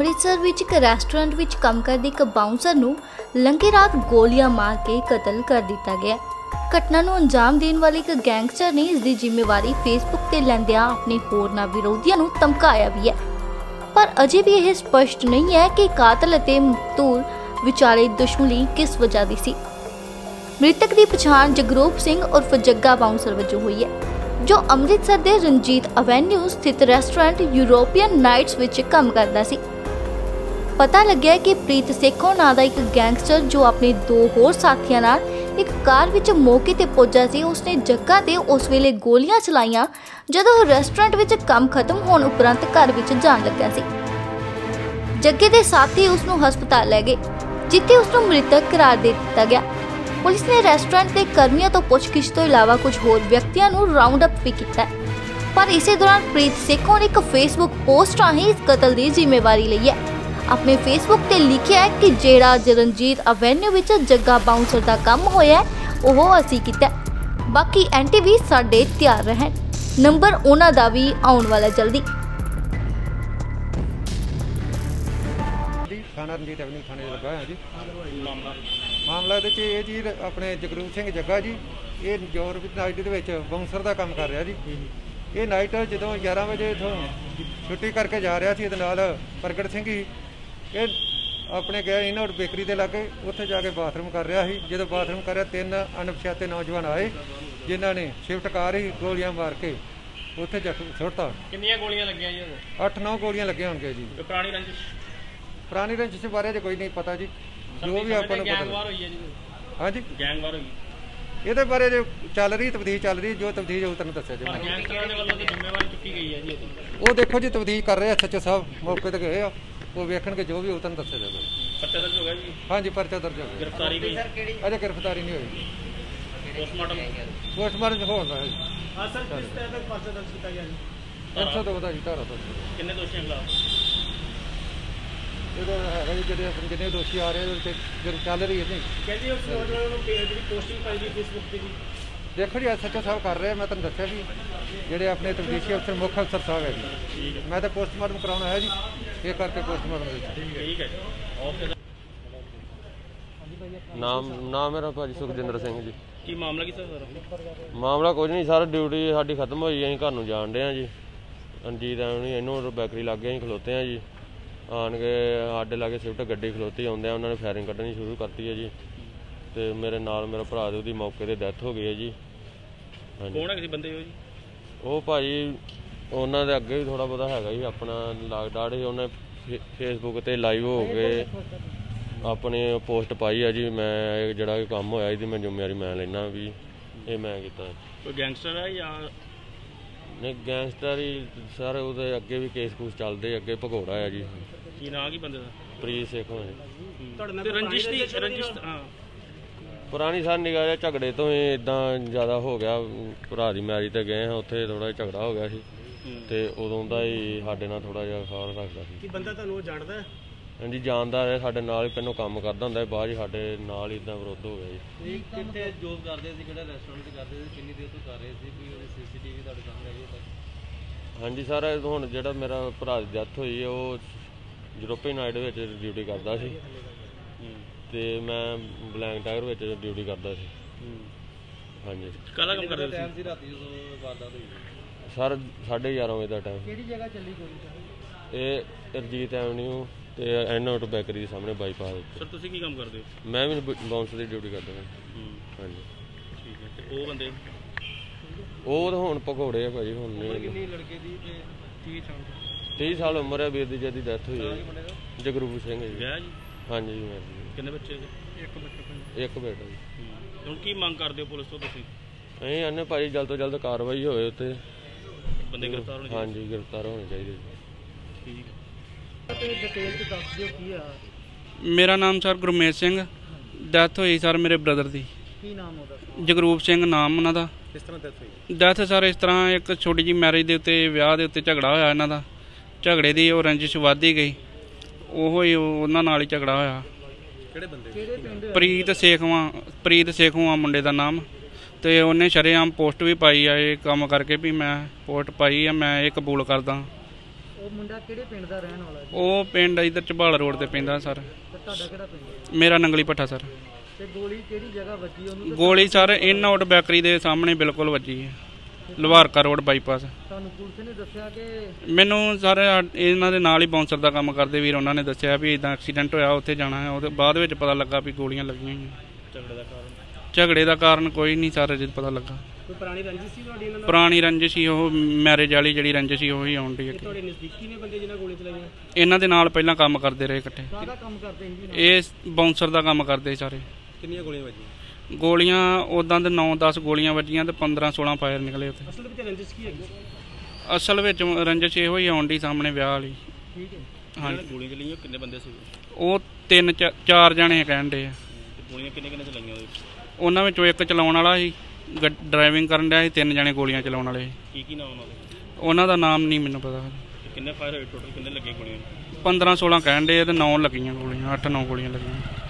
ਅੰਮ੍ਰਿਤਸਰ ਵਿੱਚ ਇੱਕ ਰੈਸਟੋਰੈਂਟ ਵਿੱਚ ਕੰਮ ਕਰਦੀ ਇੱਕ ਬਾਉਂਸਰ ਨੂੰ ਲੰਘੇ ਰਾਤ ਗੋਲੀਆਂ ਮਾਰ ਕੇ ਕਤਲ ਕਰ ਦਿੱਤਾ ਗਿਆ। ਘਟਨਾ ਨੂੰ ਅੰਜਾਮ ਦੇਣ ਵਾਲੇ ਇੱਕ ਗੈਂਗਸਟਰ ਨੇ ਇਸ ਦੀ ਜ਼ਿੰਮੇਵਾਰੀ ਫੇਸਬੁੱਕ ਤੇ ਲੈਂਦਿਆਂ ਆਪਣੇ ਹੋਰਨਾਂ ਵਿਰੋਧੀਆਂ ਨੂੰ ਧਮਕਾਇਆ ਵੀ ਹੈ। ਪਰ ਅਜੇ ਵੀ ਇਹ ਸਪਸ਼ਟ ਨਹੀਂ ਹੈ ਕਿ ਕਾਤਲ ਅਤੇ ਮਕਤੂਲ ਵਿਚਾਲੇ ਦੁਸ਼ਮਣੀ ਕਿਸ ਵਜ੍ਹਾ ਦੀ ਸੀ। ਮ੍ਰਿਤਕ ਦੀ ਪਛਾਣ ਜਗਰੂਪ ਸਿੰਘ ਉਰਫ ਜੱਗਾ ਬਾਉਂਸਰ ਵਜੋਂ ਹੋਈ ਹੈ, ਜੋ ਅੰਮ੍ਰਿਤਸਰ ਦੇ ਰਣਜੀਤ ਐਵੇਨਿਊ ਸਥਿਤ ਰੈਸਟੋਰੈਂਟ ਯੂਰੋਪੀਅਨ ਨਾਈਟਸ ਵਿੱਚ ਕੰਮ ਕਰਦਾ ਸੀ। ਪਤਾ ਲੱਗਿਆ ਕਿ ਪ੍ਰੀਤ ਸੇਖੋਂ ਨਾਂ ਦਾ ਇੱਕ ਗੈਂਗਸਟਰ ਜੋ ਆਪਣੇ ਦੋ ਹੋਰ ਸਾਥੀਆਂ ਨਾਲ ਇੱਕ ਕਾਰ ਵਿੱਚ ਮੌਕੇ ਤੇ ਪਹੁੰਚਾ ਸੀ, ਉਸਨੇ ਜੱਗਾ ਤੇ ਉਸ ਵੇਲੇ ਗੋਲੀਆਂ ਚਲਾਈਆਂ, ਜਦੋਂ ਉਹ ਰੈਸਟੋਰੈਂਟ ਵਿੱਚ ਕੰਮ ਖਤਮ ਹੋਣ ਉਪਰੰਤ ਘਰ ਵਿੱਚ ਜਾਣ ਲੱਗਾ ਸੀ। ਜੱਗੇ ਦੇ ਸਾਥੀ ਉਸ ਨੂੰ ਹਸਪਤਾਲ ਲੈ ਗਏ, ਜਿੱਥੇ ਉਸ ਨੂੰ ਮ੍ਰਿਤਕ ਕਰਾਰ ਦੇ ਦਿੱਤਾ ਗਿਆ। ਪੁਲਿਸ ਨੇ ਰੈਸਟੋਰੈਂਟ ਦੇ ਕਰਮੀਆਂ ਤੋਂ ਪੁੱਛਗਿੱਛ ਤੋਂ ਇਲਾਵਾ ਕੁਝ ਹੋਰ ਵਿਅਕਤੀਆਂ ਨੂੰ ਰਾਉਂਡ ਅਪ ਵੀ ਕੀਤਾ ਪਰ ਇਸੇ ਦੌਰਾਨ ਪ੍ਰੀਤ ਸੇਖੋਂ ਨੇ ਇੱਕ ਫੇਸਬੁੱਕ ਪੋਸਟ ਰਾਹੀਂ ਇਸ ਕਤਲ ਦੀ ਜ਼ਿੰਮੇਵਾਰੀ ਲਈ ਹੈ। ਆਪਣੇ ਫੇਸਬੁੱਕ ਤੇ ਲਿਖਿਆ ਹੈ ਕਿ ਜਿਹੜਾ ਜਰਨਜੀਤ ਐਵੇਨਿਊ ਵਿੱਚ ਜੱਗਾ ਬਾਉਂਸਰ ਦਾ ਕੰਮ ਹੋਇਆ ਹੈ, ਉਹ ਅਸੀਂ ਕੀਤਾ ਹੈ। ਬਾਕੀ ਐਂਟੀ ਵੀ ਸਾਡੇ ਤਿਆਰ ਰਹਿਣ। ਨੰਬਰ ਉਹਨਾਂ ਦਾ ਵੀ ਆਉਣ ਵਾਲਾ ਜਲਦੀ। ਜੀ ਥਾਣਾ ਰਣਜੀਤ ਐਵਨਿਊ ਥਾਣੇ 'ਚ ਲੱਗਾ ਹੋਇਆ ਜੀ। ਮਾਮਲਾ ਇਹਦੇ 'ਚ ਇਹ ਜੀ ਆਪਣੇ ਜਗਰੂਪ ਸਿੰਘ ਜੱਗਾ ਜੀ ਇਹ ਯੂਰਪ ਨਾਈਟ ਦੇ ਵਿੱਚ ਬਾਉਂਸਰ ਦਾ ਕੰਮ ਕਰ ਰਿਹਾ ਜੀ। ਇਹ ਨਾਈਟ ਜਦੋਂ 11 ਵਜੇ ਇਥੋਂ ਛੁੱਟੀ ਕਰਕੇ ਜਾ ਰਿਹਾ ਸੀ ਇਹਦੇ ਨਾਲ ਪ੍ਰਗਟ ਸਿੰਘ ਹੀ ਇਹ ਆਪਣੇ ਗਿਆ ਇਨੋਡ ਬੇਕਰੀ ਦੇ ਲਾਗੇ ਉੱਥੇ ਜਾ ਕੇ ਬਾਥਰੂਮ ਕਰ ਰਿਹਾ ਸੀ। ਜਦੋਂ ਬਾਥਰੂਮ ਕਰ ਰਿਹਾ ਤਿੰਨ ਅਣਪਛਾਤੇ ਨੌਜਵਾਨ ਆਏ ਜਿਨ੍ਹਾਂ ਨੇ ਸ਼ਿਫਟ ਕਾਰ ਹੀ ਗੋਲੀਆਂ ਮਾਰ ਕੇ ਉੱਥੇ ਜ਼ਖਮ ਸੁੱਟਤਾ। ਕਿੰਨੀਆਂ ਗੋਲੀਆਂ ਲੱਗੀਆਂ ਜੀ ਉਹਨੂੰ 8-9 ਗੋਲੀਆਂ ਲੱਗੀਆਂ ਹੋਣਗੀਆਂ ਜੀ। ਕੋਈ ਪੁਰਾਣੀ ਰੰਜਿਸ਼? ਪੁਰਾਣੀ ਰੰਜਿਸ਼ ਬਾਰੇ ਜੇ ਕੋਈ ਨਹੀਂ ਪਤਾ ਜੀ। ਜੋ ਵੀ ਆਪਾਂ ਨੂੰ ਪਤਾ ਵਾਰ ਹੋਈ ਹੈ ਜੀ ਹਾਂਜੀ? ਗੈਂਗ ਵਾਰ ਹੋਈ। ਇਹਦੇ ਬਾਰੇ ਜੇ ਚੱਲ ਰਹੀ ਤਬਦੀਲ ਚੱਲ ਰਹੀ ਜੋ ਤਬਦੀਲ ਉਹ ਤੁਹਾਨੂੰ ਦੱਸਿਆ ਪਰ ਜੀ ਗੈਂਗਸਟਰਾਂ ਦੇ ਵੱਲੋਂ ਤਾਂ ਜ਼ਿੰਮੇਵਾਰੀ ਚੁੱਕੀ ਗਈ ਹੈ ਜੀ ਉਹ ਦੇਖੋ ਜੀ ਤਬਦੀਲ ਕਰ ਰਹੇ ਸੱਚੋ ਸਾਹਿਬ ਮੌਕੇ ਤੇ ਗਏ ਆ। ਉਹ ਵੇਖਣਗੇ ਜੋ ਵੀ ਉਹ ਤੁਹਾਨੂੰ ਦੱਸਿਆ ਜਾਵੇ ਪੱਤੇ ਦਰਜ ਹੋ ਗਿਆ ਜੀ? ਹਾਂਜੀ ਪਰਚਾ ਦਰਜ ਹੋ ਗਿਆ। ਗ੍ਰਿਫਤਾਰੀ ਗਈ ਅਜੇ ਗ੍ਰਿਫਤਾਰੀ ਨਹੀਂ ਹੋਈ ਪੋਸਟਮਾਰਟਮ? ਪੋਸਟਮਾਰਟਮ ਹੋਣ ਹੈ ਅਸਲ ਕਿਸ ਤਰ੍ਹਾਂ ਦਾ ਪਰਚਾ ਦਰਜ ਕੀਤਾ ਗਿਆ ਜੀ? 302 ਦਾ ਜੀ ਧਾਰਾ ਤੋਂ ਕਿੰਨੇ ਦੋਸ਼ੀਆਂ ਖਿਲਾਫ? ਇਹਦਾ ਹੈਗਾ ਜੀ ਜਿਹੜੇ ਆਪਣੇ ਜਿੰਨੇ ਦੋਸ਼ੀ ਆ ਰਹੇ ਉਹਦੇ ਜਿਹੜੀ ਚੱਲ ਰਹੀ ਹੈ ਨਹੀਂ ਕਹਿੰਦੇ ਉਸ ਨੌਜਵਾਨ ਨੂੰ ਜਿਹੜੀ ਪੋਸਟਿੰਗ ਪਾਈ ਗਈ ਫੇਸਬੁੱਕ ਤੇ ਜੀ। ਦੇਖੋ ਜੀ ਸੱਚੋ ਸਾਹਿਬ ਕਰ ਰਹੇ ਮੈਂ ਤੁਹਾਨੂੰ ਦੱਸਿਆ ਵੀ ਜਿਹੜੇ ਆਪਣੇ ਤਬਦੀਸ਼ੀ ਅਫਸਰ ਮੁੱਖ ਅਫਸਰ ਸਾਹਿਬ ਹੈ ਜੀ। ਮੈਂ ਤਾਂ ਪੋਸਟਮਾਰਟਮ ਕਰਾਉਣਾ ਹੈ ਜੀ। ਇਹ ਕਰਕੇ ਪੋਸਟਮਾਰਟਮ ਦੇ ਵਿੱਚ ਠੀਕ ਹੈ ਓਕੇ ਨਾਮ ਨਾਮ ਮੇਰਾ ਭਾਜੀ ਸੁਖਜਿੰਦਰ ਸਿੰਘ ਜੀ। ਕੀ ਮਾਮਲਾ ਕੀ ਸਰ ਮਾਮਲਾ ਕੁਝ ਨਹੀਂ ਸਰ ਡਿਊਟੀ ਸਾਡੀ ਖਤਮ ਹੋਈ ਅਸੀਂ ਘਰ ਨੂੰ ਜਾਣ ਆ ਜੀ। ਰਣਜੀਤ ਐਵਨੀ ਇਹਨੂੰ ਬੈਕਰੀ ਲੱਗ ਅਸੀਂ ਖਲੋਤੇ ਆ ਜੀ। ਆਣ ਕੇ ਸਾਡੇ ਲਾਗੇ ਸਵਿਫਟ ਗੱਡੀ ਖਲੋਤੀ ਆਉਂਦੇ ਆ ਉਹਨਾਂ ਨੇ ਫਾਇਰਿੰਗ ਕੱਢਣੀ ਸ਼ੁਰੂ ਕਰਤੀ ਹੈ ਜੀ। ਤੇ ਮੇਰੇ ਨਾਲ ਮੇਰਾ ਭਰਾ ਦੇ ਉਹਦੀ ਮੌਕੇ ਤੇ ਡੈਥ ਹੋ ਗਈ ਹੈ ਜੀ। ਹਾਂਜੀ। ਕੌਣ ਹੈ ਕਿਸੇ ਬੰਦੇ ਹੋ ਜੀ? ਉਹ ਭਾਜੀ ਉਹਨਾਂ ਦੇ ਅੱਗੇ ਵੀ ਥੋੜਾ ਬਹੁਤਾ ਹੈਗਾ ਜੀ ਆਪਣਾ ਲਾਗ ਡਾੜੇ ਉਹਨੇ ਫੇਸਬੁੱਕ ਤੇ ਲਾਈਵ ਹੋ ਕੇ ਆਪਣੀ ਪੋਸਟ ਪਾਈ ਆ ਜੀ ਮੈਂ ਇਹ ਜਿਹੜਾ ਵੀ ਕੰਮ ਹੋਇਆ ਇਹਦੀ ਮੈਂ ਜ਼ਿੰਮੇਵਾਰੀ ਮੈਂ ਲੈਣਾ ਵੀ ਇਹ ਮੈਂ ਕੀਤਾ। ਕੋਈ ਗੈਂਗਸਟਰ ਹੈ ਜਾਂ ਨੇ ਗੈਂਗਸਟਰ ਹੀ ਸਰ ਉਹਦੇ ਅੱਗੇ ਵੀ ਕੇਸ ਕੂਸ ਚੱਲਦੇ ਅੱਗੇ ਭਗੌੜਾ ਆ ਜੀ। ਕੀ ਨਾਂ ਕੀ ਬੰਦੇ ਦਾ? ਪ੍ਰੀਤ ਸੇਖ ਹੋਏ ਤੁਹਾਡੇ ਨਾਲ ਰੰਜਿਸ਼ ਦੀ ਰੰਜਿਸ਼ ਹਾਂ। ਪੁਰਾਣੀ ਸਰ ਨਿਗਾਹ ਜਿਹਾ ਝਗੜੇ ਤੋਂ ਹੀ ਇਦਾਂ ਜ਼ਿਆਦਾ ਹੋ ਗਿਆ ਭਰਾ ਦੀ ਮੈਰਿਜ ਤੇ ਗਏ ਹਾਂ ਉੱਥੇ ਥੋੜਾ ਝਗੜਾ ਹੋ ਗਿਆ ਸੀ। ਤੇ ਉਦੋਂ ਦਾ ਹੀ ਸਾਡੇ ਨਾਲ ਥੋੜਾ ਜਿਹਾ ਖਾਰ ਰੱਖਦਾ ਸੀ। ਕੀ ਬੰਦਾ ਤੁਹਾਨੂੰ ਉਹ ਜਾਣਦਾ ਹੈ? ਹਾਂਜੀ ਜਾਣਦਾ ਰਿਹਾ ਸਾਡੇ ਨਾਲ ਹੀ ਪਹਿਲਾਂ ਕੰਮ ਕਰਦਾ ਹੁੰਦਾ ਸੀ ਬਾਅਦ 'ਚ ਸਾਡੇ ਨਾਲ ਹੀ ਇਦਾਂ ਵਿਰੋਧ ਹੋ ਗਿਆ ਜੀ। ਇਹ ਕਿੱਥੇ ਜੋਬ ਕਰਦੇ ਸੀ ਕਿਹੜਾ ਰੈਸਟੋਰੈਂਟ 'ਚ ਕਰਦੇ ਸੀ ਕਿੰਨੀ ਦੇਰ ਤੋਂ ਕਰ ਰਹੇ ਸੀ ਕੋਈ ਉਹਦੀ ਸੀਸੀਟੀਵੀ ਤੁਹਾਡੇ ਸਾਹਮਣੇ ਆਈ ਹੈ ਤਾਂ? ਹਾਂਜੀ ਸਰ ਇਹ ਹੁਣ ਜਿਹੜਾ ਮੇਰਾ ਭਰਾ ਦੀ ਡੈਥ ਹੋਈ ਹੈ ਉਹ ਯੂਰੋਪੀਅਨ ਨਾਈਟ ਵਿੱਚ ਡਿਊਟੀ ਕਰਦਾ ਸੀ। ਤੇ ਮੈਂ ਬਲੈਂਕ ਟਾਇਰ ਵਿੱਚ ਡਿਊਟੀ ਕਰਦਾ ਸੀ। ਹਾਂਜੀ। ਕਾਹਦਾ ਕੰਮ ਕਰਦੇ ਟਾਈਮ ਤੁਸੀਂ ਸੀ ਰਾਤੀ ਜਦੋਂ ਵਾਰਦਾਤ ਹੋਈ? ਸਰ 11:30 ਵਜੇ ਦਾ ਟਾਈਮ ਕਿਹੜੀ ਜਗ੍ਹਾ ਚੱਲੀ ਗੋਲੀ ਇਹ ਰਜੀਤ ਐਵਨਿਊ ਤੇ ਐਨਓਟ ਬੈਕਰੀ ਦੇ ਸਾਹਮਣੇ ਬਾਈਪਾਸ ਉੱਤੇ। ਸਰ ਤੁਸੀਂ ਕੀ ਕੰਮ ਕਰਦੇ ਹੋ? ਮੈਂ ਵੀ ਬਾਉਂਸ ਦੀ ਡਿਊਟੀ ਕਰਦਾ ਹਾਂ। ਹੂੰ। ਹਾਂਜੀ। ਠੀਕ ਹੈ ਤੇ ਉਹ ਬੰਦੇ? ਉਹ ਤਾਂ ਹੁਣ ਪਕੌੜੇ ਆ ਭਾਜੀ ਹੁਣ ਨਹੀਂ। ਕਿੰਨੀ ਲੜਕੇ ਦੀ ਤੇ 30 ਸਾਲ 30 ਸਾਲ ਉਮਰ ਹੈ ਵੀਰ ਦੀ ਜਿਹਦੀ ਡੈਥ ਹੋਈ ਹੈ। ਜਗਰੂਪ ਸਿੰਘ ਜੀ। ਵਿਆਹ ਜੀ? ਹਾਂਜੀ ਜੀ ਮੈਂ ਜੀ। ਕਿੰਨੇ ਬੱਚੇ ਜੀ ਇੱਕ ਬੱਚਾ ਇੱਕ ਬੇਟਾ ਜੀ। ਹੁਣ ਕੀ ਮੰਗ ਕਰਦੇ ਹੋ ਪੁਲਿਸ ਤੋਂ ਤੁਸੀਂ? ਅਸੀਂ ਆਨੇ ਭਾਜੀ ਜਲਦ ਤੋਂ ਜਲਦ ਕਾਰਵਾਈ ਹੋਵੇ ਉੱਤੇ ਬੰਦੇ ਗ੍ਰਿਫਤਾਰ ਹੋਣੇ ਹਾਂਜੀ ਗ੍ਰਿਫਤਾਰ ਹੋਣੇ ਚਾਹੀਦੇ ਜੀ। ਠੀਕ ਹੈ। ਮੇਰਾ ਨਾਮ ਸਰ ਗੁਰਮੇਸ਼ ਸਿੰਘ। ਡੈਥ ਹੋਈ ਸਰ ਮੇਰੇ ਬ੍ਰਦਰ ਦੀ। ਕੀ ਨਾਮ ਉਹਦਾ? ਜਗਰੂਪ ਸਿੰਘ ਨਾਮ ਉਹਨਾਂ ਦਾ। ਕਿਸ ਤਰ੍ਹਾਂ ਡੈਥ ਹੋਈ? ਡੈਥ ਸਰ ਇਸ ਤਰ੍ਹਾਂ ਇੱਕ ਛੋਟੀ ਜੀ ਮੈਰਿਜ ਦੇ ਉੱਤੇ ਵਿਆਹ ਦੇ ਉੱਤੇ ਝਗੜਾ ਹੋਇਆ ਇਹਨਾਂ ਦਾ। ਝਗੜੇ ਦੀ ਉਹ ਰੰਜਿਸ਼ ਵੱਧਦੀ ਗਈ। ਉਹੋ ਹੀ ਉਹ- ਉਹਨਾਂ ਨਾਲ ਹੀ ਝਗੜਾ ਹੋਇਆ। ਕਿਹੜੇ ਬੰਦੇ? ਪ੍ਰੀਤ ਸੇਖਵਾਂ ਪ੍ਰੀਤ ਸੇਖਵਾਂ ਮੁੰਡੇ ਦਾ ਨਾਮ। ਤੇ ਉਹਨੇ ਸ਼ਰੇਆਮ ਪੋਸਟ ਵੀ ਪਾਈ ਆ ਇਹ ਕੰਮ ਕਰਕੇ ਵੀ ਮੈਂ ਪੋਸਟ ਪਾਈ ਆ ਮੈਂ ਇਹ ਕਬੂਲ ਕਰਦਾ। ਉਹ ਮੁੰਡਾ ਕਿਹੜੇ ਪਿੰਡ ਦਾ ਰਹਿਣ ਵਾਲਾ ਜੀ? ਉਹ ਪਿੰਡ ਇਧਰ ਚਬਾਲ ਰੋਡ ਤੇ ਪੈਂਦਾ ਸਰ। ਤੇ ਤੁਹਾਡਾ ਕਿਹੜਾ ਪਿੰਡ ਹੈ? ਮੇਰਾ ਨੰਗਲੀ ਪੱਠਾ ਸਰ। ਤੇ ਗੋਲੀ ਕਿਹੜੀ ਜਗ੍ਹਾ ਵੱਜੀ ਉਹਨੂੰ? ਗੋਲੀ ਸਰ ਇਨ ਆਊਟ ਬੈਕਰੀ ਦੇ ਸਾਹਮਣੇ ਬਿਲਕੁਲ ਵੱਜੀ ਹੈ। ਲਵਾਰਕਾ ਰੋਡ ਬਾਈਪਾਸ। ਤੁਹਾਨੂੰ ਪੁਲਿਸ ਨੇ ਦੱਸਿਆ ਕਿ ਮੈਨੂੰ ਸਰ ਇਹਨਾਂ ਦੇ ਨਾਲ ਹੀ ਬਾਉਂਸਰ ਦਾ ਕੰਮ ਕਰਦੇ ਵੀਰ ਉਹਨਾਂ ਨੇ ਦੱਸਿਆ ਵੀ ਇਦਾਂ ਐਕਸੀਡੈਂਟ ਹੋਇਆ ਉੱਥੇ ਜਾਣਾ ਹੈ। ਉਹਦੇ ਬਾਅਦ ਵਿੱਚ ਪਤਾ ਲੱਗਾ ਵੀ ਗੋਲੀਆਂ ਲੱਗੀਆਂ ਹੋਈਆਂ। ਝਗੜੇ ਦਾ ਕਾਰਨ? ਝਗੜੇ ਦਾ ਕਾਰਨ ਕੋਈ ਨਹੀਂ ਸਰ ਅਜੇ ਪਤਾ ਲੱਗਾ। ਕੋਈ ਪੁਰਾਣੀ ਰੰਜਿਸ਼ ਸੀ ਤੁਹਾਡੀ ਇਹਨਾਂ ਨਾਲ? ਪੁਰਾਣੀ ਰੰਜਿਸ਼ ਸੀ ਉਹ ਮੈਰਿਜ ਵਾਲੀ ਜਿਹੜੀ ਰੰਜਿਸ਼ ਸੀ ਉਹੀ ਆਉਣ ਦੀ ਤੁਹਾਡੇ ਨਜ਼ਦੀਕੀ ਨੇ ਬੰਦੇ ਜਿਹਨਾਂ ਗੋਲੀ ਚਲਾਈਆਂ ਇਹਨਾਂ ਦੇ ਨਾਲ ਪਹਿਲਾਂ ਕੰਮ ਕਰਦੇ ਰਹੇ ਇਕੱਠੇ। ਕਾਹਦਾ ਕੰਮ ਕਰਦੇ ਸੀ ਜੀ ਇਹ ਬਾਉਂਸਰ ਦਾ ਕੰਮ ਕਰਦੇ ਸਾਰੇ। ਕਿੰਨੀਆਂ ਗੋਲੀਆਂ ਵੱਜੀਆਂ? ਗੋਲੀਆਂ ਉਦਾਂ ਦੇ 9-10 ਗੋਲੀਆਂ ਵੱਜੀਆਂ ਤੇ 15-16 ਫਾਇਰ ਨਿਕਲੇ ਉੱਥੇ। ਅਸਲ ਵਿੱਚ ਰੰਜਿਸ਼ ਕੀ ਹੈਗੀ? ਅਸਲ ਵਿੱਚ ਰੰਜਿਸ਼ ਇਹੋ ਹੀ ਆਉਣ ਦੀ ਸਾਹਮਣੇ ਵਿਆਹ ਵਾਲੀ। ਠੀਕ ਹੈ। ਹਾਂਜੀ। ਜਿਹੜੇ ਗੋਲੀਆਂ ਚਲਾਈਆਂ ਉਹ ਕਿੰਨੇ ਬੰਦੇ ਸੀ ਉਹ ਤਿੰਨ ਚਾ- ਚਾਰ ਜਣੇ ਕਹਿੰਦੇ ਆ। ਤੇ ਗੋਲੀਆਂ ਕਿੰਨੇ ਕਿੰਨੇ ਚਲਾਈਆਂ ਉਹਦੇ ਉਹਨਾਂ ਵਿੱਚੋਂ ਇੱਕ ਚਲਾਉਣ ਵਾਲਾ ਸੀ ਡਰਾਈਵਿੰਗ ਕਰਨ ਡਿਆ ਸੀ ਤਿੰਨ ਜਣੇ ਗੋਲੀਆਂ ਚਲਾਉਣ ਵਾਲੇ ਸੀ। ਕੀ ਕੀ ਨਾਮ ਉਹਨਾਂ ਦੇ? ਉਹਨਾਂ ਦਾ ਨਾਮ ਨਹੀਂ ਮੈਨੂੰ ਪਤਾ। ਤੇ ਕਿੰਨੇ ਫਾਇਰ ਹੋਏ ਟੋਟਲ ਕਿੰਨੇ ਲੱਗੇ ਗੋਲੀਆਂ? 15 16 ਕਹਿਣ ਦੇ ਤੇ 9 ਲੱਗੀਆਂ ਗੋਲੀਆਂ 8 9 ਗੋਲੀਆਂ ਲੱਗੀਆਂ।